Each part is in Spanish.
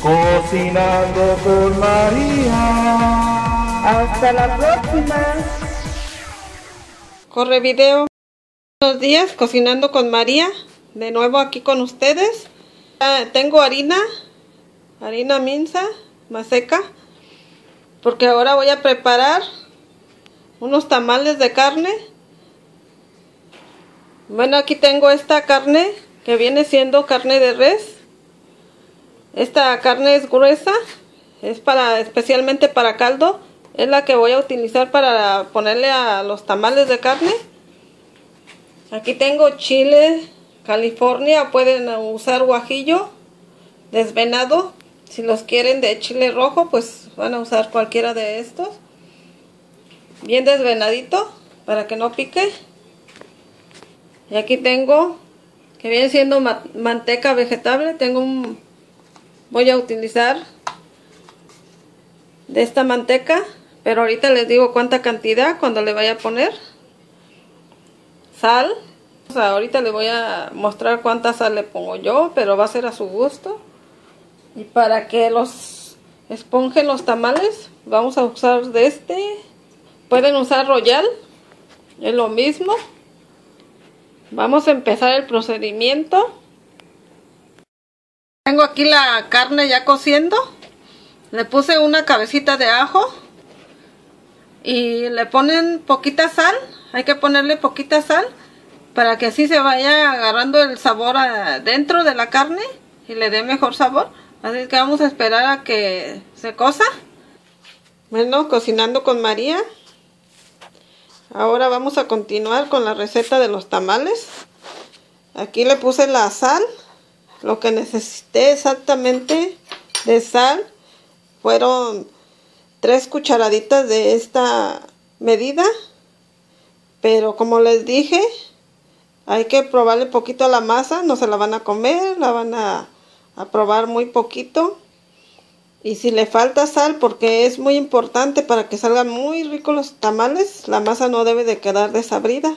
Cocinando con María. Hasta la próxima. Corre video. Buenos días, cocinando con María. De nuevo aquí con ustedes. Tengo harina, harina minza, seca. Porque ahora voy a preparar unos tamales de carne. Bueno, aquí tengo esta carne que viene siendo carne de res. Esta carne es gruesa, es para especialmente para caldo. Es la que voy a utilizar para ponerle a los tamales de carne. Aquí tengo chile California, pueden usar guajillo desvenado. Si los quieren de chile rojo, pues van a usar cualquiera de estos. Bien desvenadito para que no pique. Y aquí tengo que viene siendo manteca vegetable. Tengo un voy a utilizar de esta manteca pero ahorita les digo cuánta cantidad cuando le vaya a poner. Sal. Ahorita les voy a mostrar cuánta sal le pongo yo pero va a ser a su gusto. Y para que los esponjen los tamales vamos a usar de este. Pueden usar royal es lo mismo. Vamos a empezar el procedimiento tengo aquí la carne ya cociendo. Le puse una cabecita de ajo. Y le ponen poquita sal. Hay que ponerle poquita sal. Para que así se vaya agarrando el sabor dentro de la carne. Y le dé mejor sabor. Así que vamos a esperar a que se cosa. Bueno, cocinando con María. Ahora vamos a continuar con la receta de los tamales. Aquí le puse la sal lo que necesité exactamente de sal fueron tres cucharaditas de esta medida. Pero como les dije, hay que probarle poquito a la masa, no se la van a comer, la van a, a probar muy poquito. Y si le falta sal, porque es muy importante para que salgan muy ricos los tamales, la masa no debe de quedar desabrida.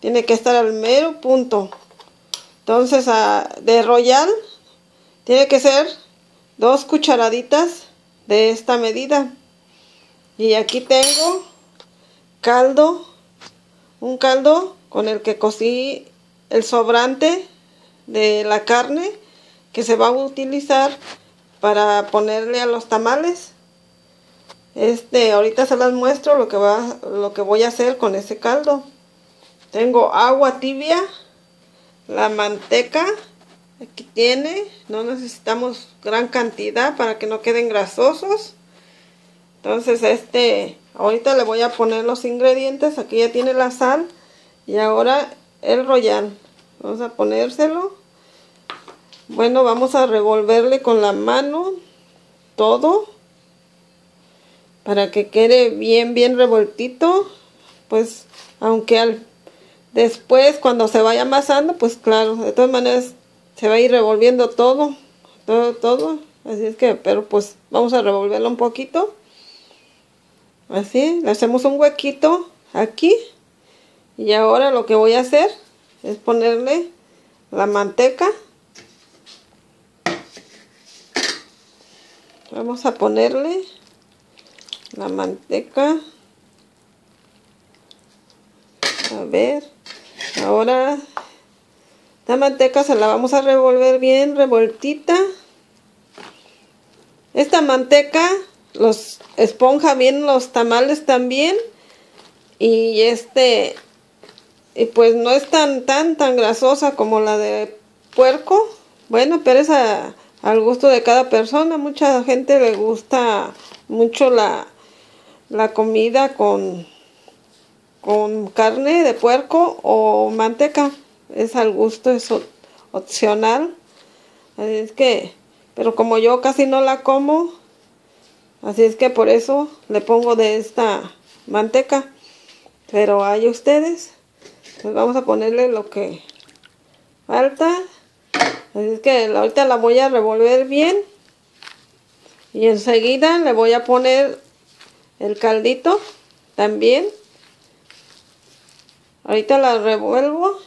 Tiene que estar al mero punto. Entonces, de royal tiene que ser dos cucharaditas de esta medida. Y aquí tengo caldo, un caldo con el que cocí el sobrante de la carne que se va a utilizar para ponerle a los tamales. Este, ahorita se las muestro lo que va lo que voy a hacer con ese caldo. Tengo agua tibia la manteca aquí tiene no necesitamos gran cantidad para que no queden grasosos. Entonces este ahorita le voy a poner los ingredientes aquí ya tiene la sal y ahora el royal. Vamos a ponérselo. Bueno vamos a revolverle con la mano todo para que quede bien bien revoltito pues aunque al Después, cuando se vaya amasando, pues claro, de todas maneras se va a ir revolviendo todo, todo, todo. Así es que, pero pues vamos a revolverlo un poquito. Así, le hacemos un huequito aquí. Y ahora lo que voy a hacer es ponerle la manteca. Vamos a ponerle la manteca. A ver. Ahora la manteca se la vamos a revolver bien revoltita. Esta manteca los esponja bien los tamales también. Y este y pues no es tan tan tan grasosa como la de puerco. Bueno, pero es al gusto de cada persona. Mucha gente le gusta mucho la, la comida con con carne de puerco o manteca. Es al gusto, es opcional. Así es que, pero como yo casi no la como, así es que por eso le pongo de esta manteca. Pero hay ustedes, pues vamos a ponerle lo que falta. Así es que ahorita la voy a revolver bien. Y enseguida le voy a poner el caldito también. Ahorita la revuelvo.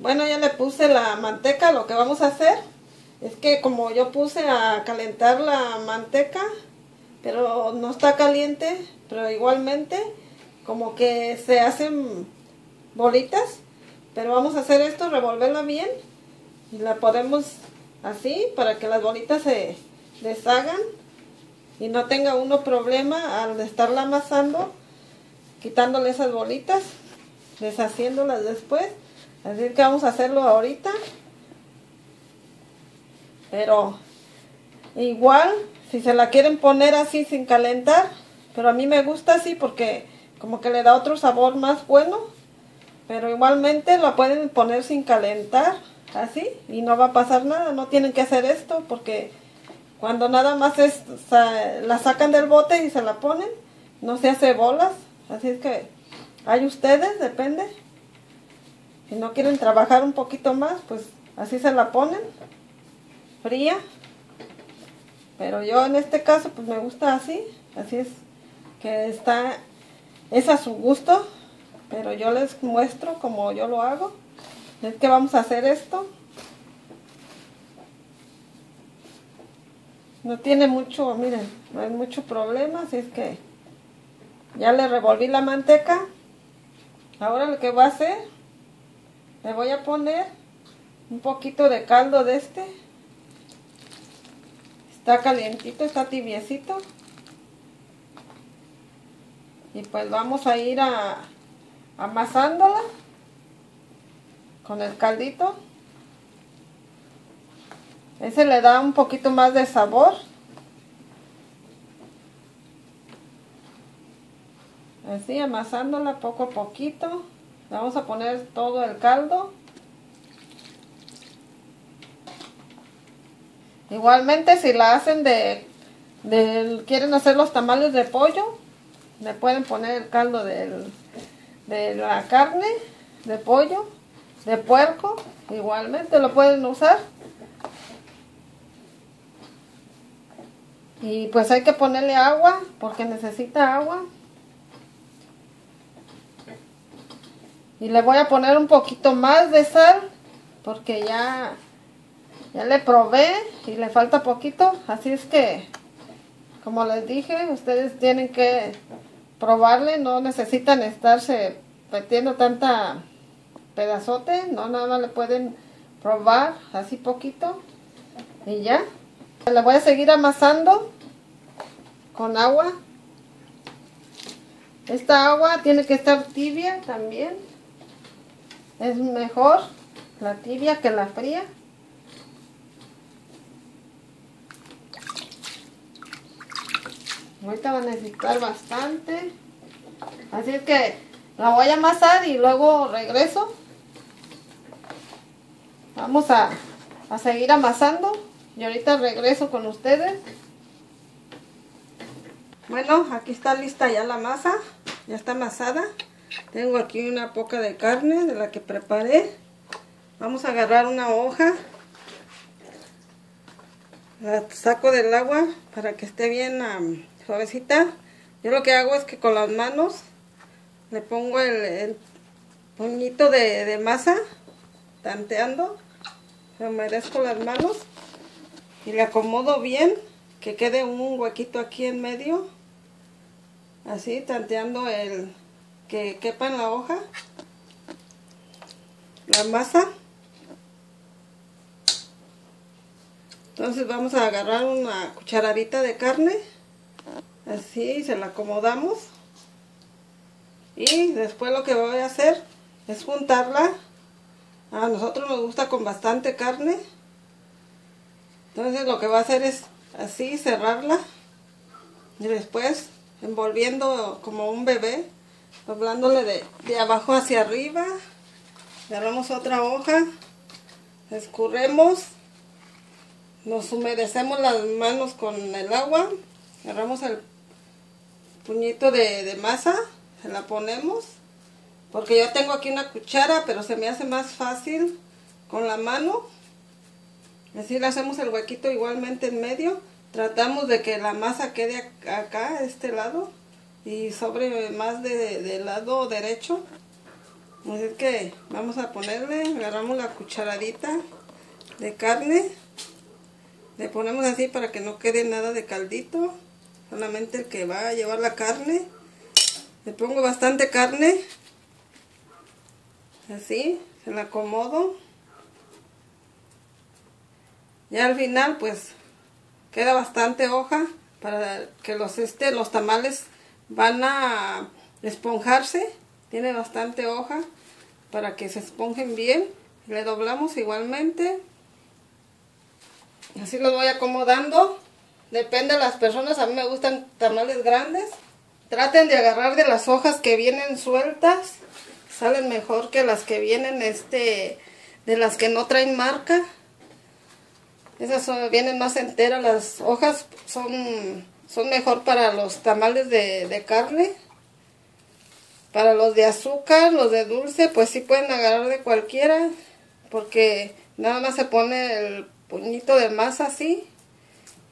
Bueno, ya le puse la manteca, lo que vamos a hacer Es que como yo puse a calentar la manteca, pero no está caliente, pero igualmente como que se hacen bolitas. Pero vamos a hacer esto, revolverla bien y la podemos así para que las bolitas se deshagan y no tenga uno problema al estarla amasando, quitándole esas bolitas, deshaciéndolas después. Así que vamos a hacerlo ahorita. Pero igual, si se la quieren poner así sin calentar, pero a mí me gusta así porque como que le da otro sabor más bueno. Pero igualmente la pueden poner sin calentar, así, y no va a pasar nada. No tienen que hacer esto porque cuando nada más es, la sacan del bote y se la ponen, no se hace bolas. Así es que hay ustedes, depende. Si no quieren trabajar un poquito más, pues así se la ponen fría. Pero yo en este caso pues me gusta así, así es que está, es a su gusto, pero yo les muestro como yo lo hago. Es que vamos a hacer esto. No tiene mucho, miren, no hay mucho problema, así es que ya le revolví la manteca. Ahora lo que voy a hacer, le voy a poner un poquito de caldo de este Está calientito, está tibiecito. Y pues vamos a ir a, amasándola con el caldito. Ese le da un poquito más de sabor. Así amasándola poco a poquito. Vamos a poner todo el caldo. Igualmente si la hacen de, quieren hacer los tamales de pollo, le pueden poner el caldo de la carne, de pollo, de puerco, igualmente lo pueden usar. Y pues hay que ponerle agua porque necesita agua. Y le voy a poner un poquito más de sal porque ya ya le probé y le falta poquito, así es que, como les dije, ustedes tienen que probarle, no necesitan estarse metiendo tanta pedazote, no, nada le pueden probar así poquito y ya. Le voy a seguir amasando con agua. Esta agua tiene que estar tibia también. Es mejor la tibia que la fría. Ahorita va a necesitar bastante. Así que la voy a amasar y luego regreso. Vamos a, a seguir amasando. Y ahorita regreso con ustedes. Bueno, aquí está lista ya la masa. Ya está amasada. Tengo aquí una poca de carne de la que preparé. Vamos a agarrar una hoja. La saco del agua para que esté bien suavecita. Yo lo que hago es que con las manos le pongo el, puñito de, masa, tanteando, me humedezco las manos y le acomodo bien, que quede un huequito aquí en medio, así, tanteando el que quepa en la hoja, la masa. Entonces vamos a agarrar una cucharadita de carne así se la acomodamos. Y después lo que voy a hacer es juntarla. A nosotros nos gusta con bastante carne. Entonces lo que voy a hacer es así cerrarla. Y después envolviendo como un bebé doblándole de, de abajo hacia arriba. Agarramos otra hoja. Escurremos. Nos humedecemos las manos con el agua. Agarramos el puñito de, masa, se la ponemos, porque yo tengo aquí una cuchara, pero se me hace más fácil con la mano. Así le hacemos el huequito igualmente en medio. Tratamos de que la masa quede acá, a este lado, y sobre más de, del lado derecho. Así que vamos a ponerle, agarramos la cucharadita de carne Le ponemos así para que no quede nada de caldito. Solamente el que va a llevar la carne. Le pongo bastante carne. Así, se la acomodo. Ya al final pues queda bastante hoja para que los, este, los tamales van a esponjarse. Tiene bastante hoja para que se esponjen bien. Le doblamos igualmente. Así los voy acomodando. Depende de las personas. A mí me gustan tamales grandes. Traten de agarrar de las hojas que vienen sueltas. Salen mejor que las que vienen este de las que no traen marca. Esas vienen más enteras. Las hojas son, son mejor para los tamales de, de carne. Para los de azúcar, los de dulce, pues sí pueden agarrar de cualquiera. Porque nada más se pone el puñito de masa así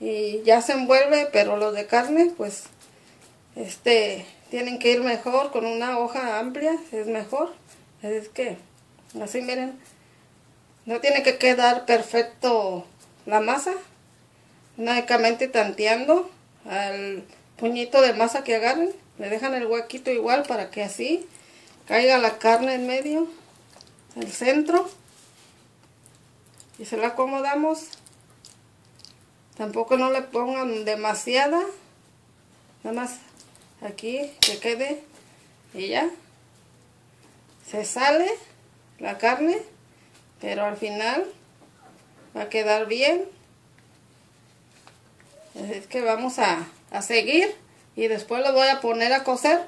y ya se envuelve, pero los de carne pues este tienen que ir mejor con una hoja amplia, es mejor. Es que así miren, no tiene que quedar perfecto la masa, únicamente tanteando al puñito de masa que agarren, le dejan el huequito igual para que así caiga la carne en medio, el centro y se la acomodamos. Tampoco no le pongan demasiada nada más aquí que quede y ya. Se sale la carne pero al final va a quedar bien es que vamos a, a seguir y después lo voy a poner a cocer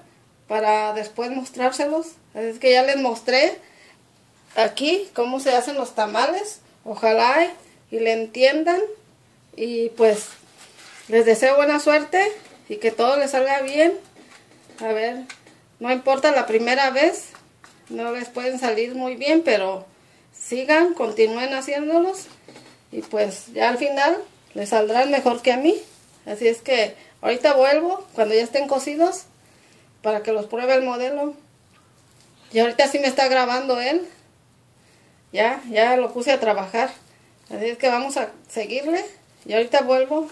para después mostrárselos es que ya les mostré aquí cómo se hacen los tamales Ojalá y le entiendan. Y pues les deseo buena suerte y que todo les salga bien. A ver, no importa la primera vez, no les pueden salir muy bien, pero sigan, continúen haciéndolos y pues ya al final les saldrán mejor que a mí. Así es que ahorita vuelvo cuando ya estén cocidos para que los pruebe el modelo. Y ahorita sí me está grabando él. Ya, ya lo puse a trabajar. Así es que vamos a seguirle. Y ahorita vuelvo.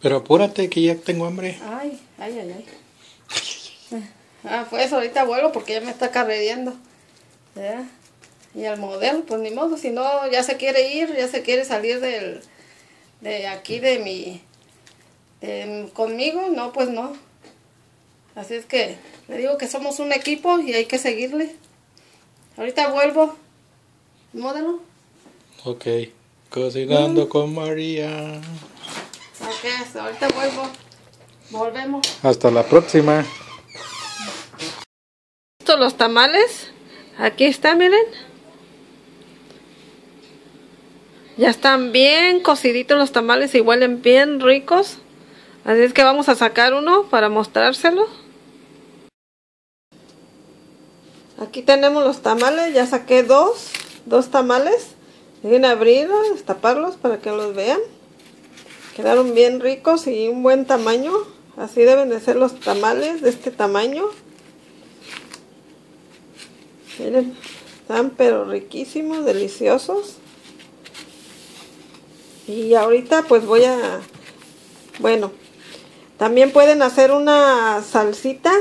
Pero apúrate que ya tengo hambre. Ay, ay, ay, ay. Ah, pues ahorita vuelvo porque ya me está carrereando. ¿Ya? Y al modelo, pues ni modo, si no, ya se quiere ir, ya se quiere salir del, de aquí de mi, conmigo, no, pues no. Así es que le digo que somos un equipo y hay que seguirle. Ahorita vuelvo. Modelo. Ok. Cocinando con María. Ok, ahorita vuelvo. Volvemos. Hasta la próxima. Estos los tamales. Aquí está, miren. Ya están bien cociditos los tamales y huelen bien ricos. Así es que vamos a sacar uno para mostrárselo. Aquí tenemos los tamales, ya saqué dos dos tamales. Bien abrirlos, taparlos para que los vean. Quedaron bien ricos y un buen tamaño. Así deben de ser los tamales de este tamaño. Miren, están pero riquísimos, deliciosos. Y ahorita pues voy a... Bueno, también pueden hacer una salsita.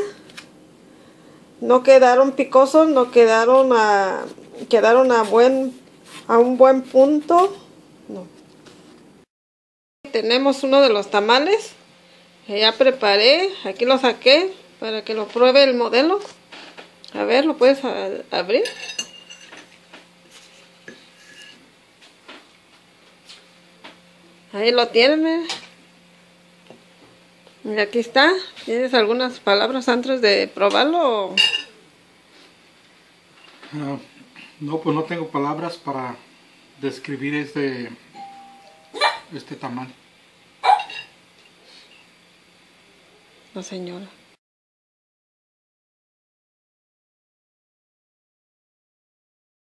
No quedaron picosos, no quedaron a quedaron a buen a un buen punto. No. Tenemos uno de los tamales que ya preparé, aquí lo saqué para que lo pruebe el modelo. A ver, lo puedes abrir. Ahí lo tienen. Y aquí está. ¿Tienes algunas palabras antes de probarlo? No. No, pues no tengo palabras para describir este, este tamal. La señora.